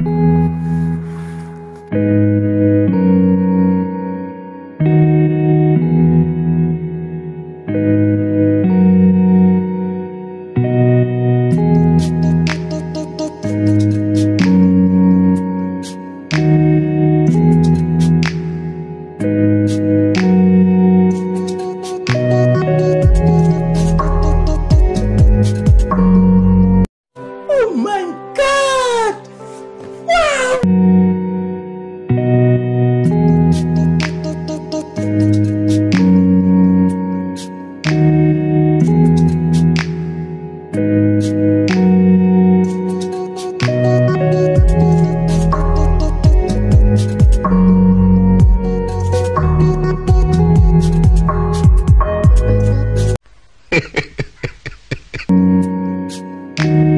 Oh I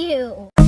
you?